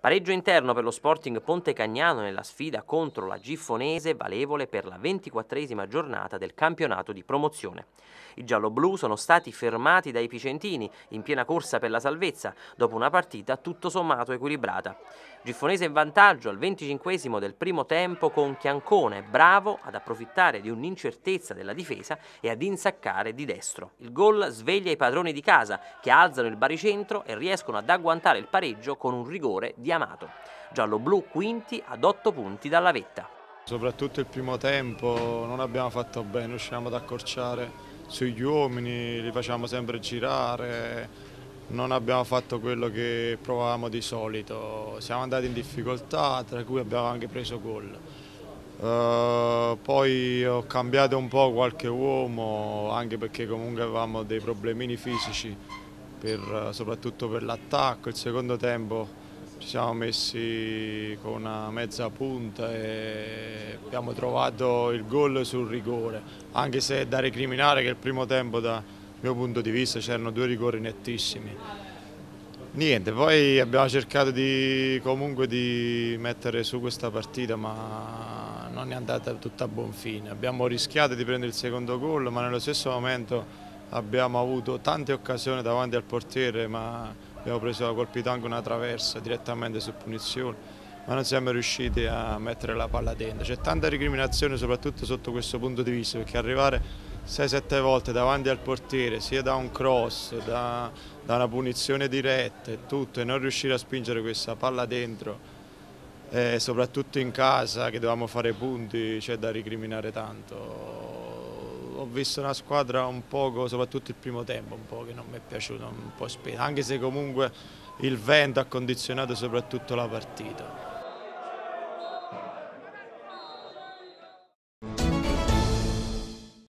Pareggio interno per lo Sporting Ponte Cagnano nella sfida contro la Giffonese valevole per la ventiquattresima giornata del campionato di promozione. I gialloblu sono stati fermati dai Picentini in piena corsa per la salvezza dopo una partita tutto sommato equilibrata. Giffonese in vantaggio al 25 del primo tempo con Chiancone, bravo ad approfittare di un'incertezza della difesa e ad insaccare di destro. Il gol sveglia i padroni di casa che alzano il baricentro e riescono ad agguantare il pareggio con un rigore di Amato. Giallo-blu quinti ad 8 punti dalla vetta. Soprattutto il primo tempo non abbiamo fatto bene, riusciamo ad accorciare sugli uomini, li facciamo sempre girare, non abbiamo fatto quello che provavamo di solito, siamo andati in difficoltà, tra cui abbiamo anche preso gol. Uh, poi ho cambiato un po' qualche uomo, anche perché comunque avevamo dei problemini fisici, per, soprattutto per l'attacco. Il secondo tempo ci siamo messi con una mezza punta e abbiamo trovato il gol sul rigore, anche se è da recriminare che il primo tempo dal mio punto di vista c'erano due rigori nettissimi. Niente, poi abbiamo cercato di, comunque di mettere su questa partita ma non è andata tutta a buon fine. Abbiamo rischiato di prendere il secondo gol ma nello stesso momento abbiamo avuto tante occasioni davanti al portiere ma abbiamo preso colpito anche una traversa direttamente su punizione ma non siamo riusciti a mettere la palla dentro. C'è tanta recriminazione soprattutto sotto questo punto di vista perché arrivare 6-7 volte davanti al portiere sia da un cross, da, da, una punizione diretta e tutto e non riuscire a spingere questa palla dentro e soprattutto in casa che dovevamo fare punti c'è da ricriminare tanto ho visto una squadra un poco, soprattutto il primo tempo, un po' che non mi è piaciuto, un po' spesa, anche se comunque il vento ha condizionato soprattutto la partita.